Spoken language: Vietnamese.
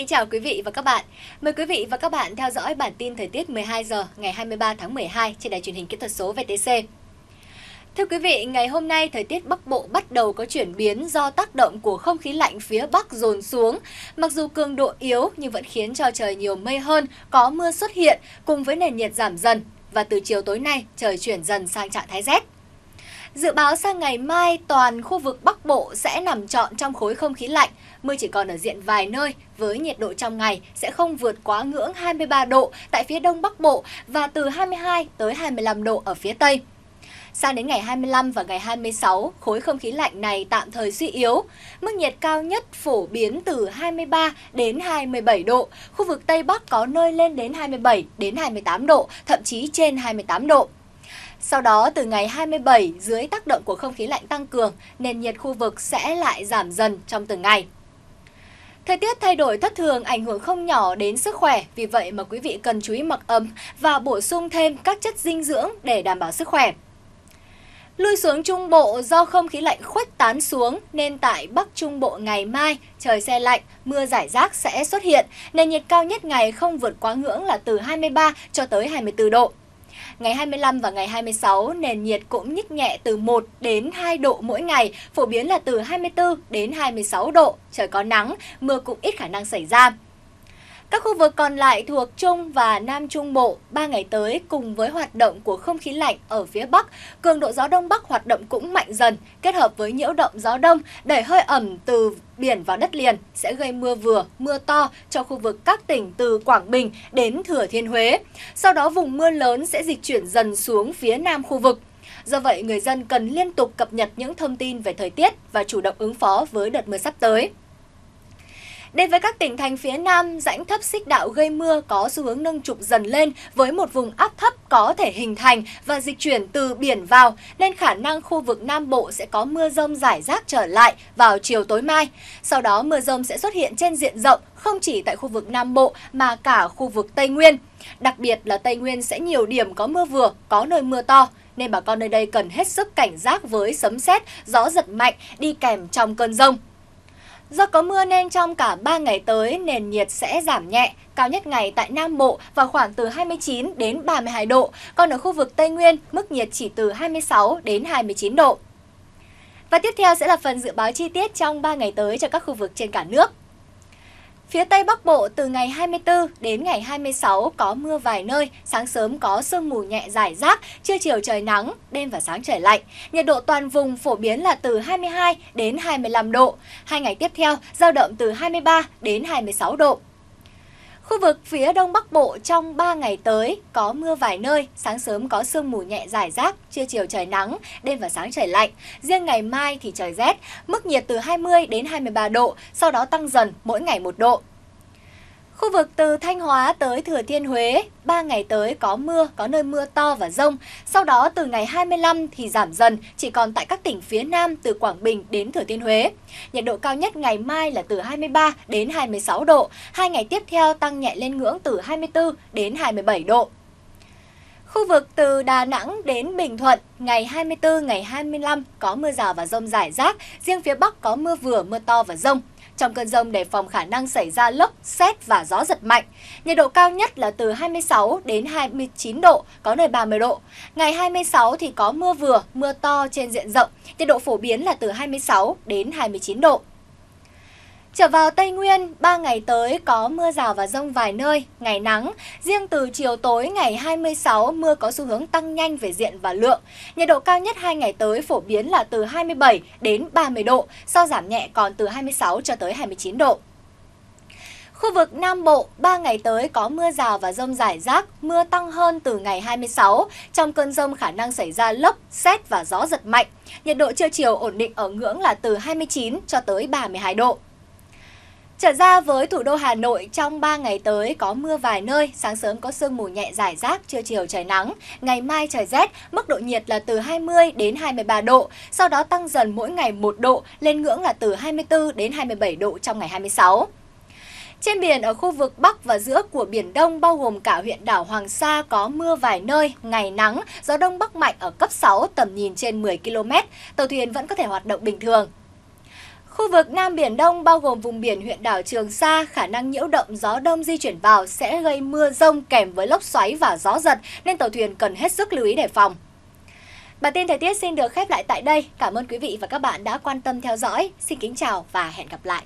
kính chào quý vị và các bạn. Mời quý vị và các bạn theo dõi bản tin thời tiết 12 giờ ngày 23 tháng 12 trên đài truyền hình kỹ thuật số VTC. Thưa quý vị, ngày hôm nay thời tiết Bắc Bộ bắt đầu có chuyển biến do tác động của không khí lạnh phía Bắc dồn xuống. Mặc dù cường độ yếu nhưng vẫn khiến cho trời nhiều mây hơn, có mưa xuất hiện cùng với nền nhiệt giảm dần và từ chiều tối nay trời chuyển dần sang trạng thái rét. Dự báo sang ngày mai, toàn khu vực Bắc Bộ sẽ nằm trọn trong khối không khí lạnh. Mưa chỉ còn ở diện vài nơi với nhiệt độ trong ngày sẽ không vượt quá ngưỡng 23 độ tại phía Đông Bắc Bộ và từ 22 tới 25 độ ở phía Tây. Sang đến ngày 25 và ngày 26, khối không khí lạnh này tạm thời suy yếu. Mức nhiệt cao nhất phổ biến từ 23 đến 27 độ. Khu vực Tây Bắc có nơi lên đến 27 đến 28 độ, thậm chí trên 28 độ. Sau đó từ ngày 27 dưới tác động của không khí lạnh tăng cường, nền nhiệt khu vực sẽ lại giảm dần trong từng ngày. Thời tiết thay đổi thất thường ảnh hưởng không nhỏ đến sức khỏe, vì vậy mà quý vị cần chú ý mặc ấm và bổ sung thêm các chất dinh dưỡng để đảm bảo sức khỏe. Lui xuống Trung Bộ do không khí lạnh khuếch tán xuống nên tại Bắc Trung Bộ ngày mai trời xe lạnh, mưa rải rác sẽ xuất hiện. Nền nhiệt cao nhất ngày không vượt quá ngưỡng là từ 23 cho tới 24 độ. Ngày 25 và ngày 26, nền nhiệt cũng nhích nhẹ từ 1 đến 2 độ mỗi ngày, phổ biến là từ 24 đến 26 độ. Trời có nắng, mưa cũng ít khả năng xảy ra. Các khu vực còn lại thuộc Trung và Nam Trung Bộ, 3 ngày tới cùng với hoạt động của không khí lạnh ở phía Bắc, cường độ gió Đông Bắc hoạt động cũng mạnh dần, kết hợp với nhiễu động gió Đông đẩy hơi ẩm từ biển vào đất liền sẽ gây mưa vừa, mưa to cho khu vực các tỉnh từ Quảng Bình đến Thừa Thiên Huế. Sau đó vùng mưa lớn sẽ dịch chuyển dần xuống phía Nam khu vực. Do vậy, người dân cần liên tục cập nhật những thông tin về thời tiết và chủ động ứng phó với đợt mưa sắp tới. Đến với các tỉnh thành phía Nam, rãnh thấp xích đạo gây mưa có xu hướng nâng trục dần lên với một vùng áp thấp có thể hình thành và dịch chuyển từ biển vào, nên khả năng khu vực Nam Bộ sẽ có mưa rông rải rác trở lại vào chiều tối mai. Sau đó mưa rông sẽ xuất hiện trên diện rộng, không chỉ tại khu vực Nam Bộ mà cả khu vực Tây Nguyên. Đặc biệt là Tây Nguyên sẽ nhiều điểm có mưa vừa, có nơi mưa to nên bà con nơi đây cần hết sức cảnh giác với sấm sét, gió giật mạnh đi kèm trong cơn rông. Do có mưa nên trong cả 3 ngày tới nền nhiệt sẽ giảm nhẹ, cao nhất ngày tại Nam Bộ vào khoảng từ 29 đến 32 độ, còn ở khu vực Tây Nguyên mức nhiệt chỉ từ 26 đến 29 độ. Và tiếp theo sẽ là phần dự báo chi tiết trong 3 ngày tới cho các khu vực trên cả nước. Phía Tây Bắc Bộ từ ngày 24 đến ngày 26 có mưa vài nơi, sáng sớm có sương mù nhẹ rải rác, trưa chiều trời nắng, đêm và sáng trời lạnh. Nhiệt độ toàn vùng phổ biến là từ 22 đến 25 độ. Hai ngày tiếp theo giao động từ 23 đến 26 độ. Khu vực phía Đông Bắc Bộ trong 3 ngày tới có mưa vài nơi, sáng sớm có sương mù nhẹ rải rác, trưa chiều trời nắng, đêm và sáng trời lạnh. Riêng ngày mai thì trời rét, mức nhiệt từ 20 đến 23 độ, sau đó tăng dần mỗi ngày 1 độ. Khu vực từ Thanh Hóa tới Thừa Thiên Huế, 3 ngày tới có mưa, có nơi mưa to và rông. Sau đó từ ngày 25 thì giảm dần, chỉ còn tại các tỉnh phía Nam từ Quảng Bình đến Thừa Thiên Huế. Nhiệt độ cao nhất ngày mai là từ 23 đến 26 độ, hai ngày tiếp theo tăng nhẹ lên ngưỡng từ 24 đến 27 độ. Khu vực từ Đà Nẵng đến Bình Thuận, ngày 24, ngày 25 có mưa rào và rông rải rác, riêng phía Bắc có mưa vừa, mưa to và rông. Trong cơn rông đề phòng khả năng xảy ra lốc, xét và gió giật mạnh. Nhiệt độ cao nhất là từ 26 đến 29 độ, có nơi 30 độ. Ngày 26 thì có mưa vừa, mưa to trên diện rộng. Nhiệt độ phổ biến là từ 26 đến 29 độ. Trở vào Tây Nguyên, 3 ngày tới có mưa rào và rông vài nơi, ngày nắng. Riêng từ chiều tối ngày 26, mưa có xu hướng tăng nhanh về diện và lượng. Nhiệt độ cao nhất 2 ngày tới phổ biến là từ 27 đến 30 độ, sau giảm nhẹ còn từ 26 cho tới 29 độ. Khu vực Nam Bộ, 3 ngày tới có mưa rào và rông rải rác, mưa tăng hơn từ ngày 26. Trong cơn rông khả năng xảy ra lốc, xét và gió giật mạnh. Nhiệt độ trưa chiều ổn định ở ngưỡng là từ 29 cho tới 32 độ. Trở ra với thủ đô Hà Nội trong 3 ngày tới có mưa vài nơi, sáng sớm có sương mù nhẹ rải rác, trưa chiều trời nắng. Ngày mai trời rét, mức độ nhiệt là từ 20 đến 23 độ, sau đó tăng dần mỗi ngày 1 độ, lên ngưỡng là từ 24 đến 27 độ trong ngày 26. Trên biển ở khu vực Bắc và giữa của Biển Đông bao gồm cả huyện đảo Hoàng Sa có mưa vài nơi, ngày nắng, gió Đông Bắc mạnh ở cấp 6 tầm nhìn trên 10 km, tàu thuyền vẫn có thể hoạt động bình thường. Khu vực Nam Biển Đông bao gồm vùng biển huyện đảo Trường Sa, khả năng nhiễu động gió đông di chuyển vào sẽ gây mưa rông kèm với lốc xoáy và gió giật nên tàu thuyền cần hết sức lưu ý đề phòng. Bản tin thời tiết xin được khép lại tại đây. Cảm ơn quý vị và các bạn đã quan tâm theo dõi. Xin kính chào và hẹn gặp lại.